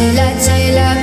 Taylor, Taylor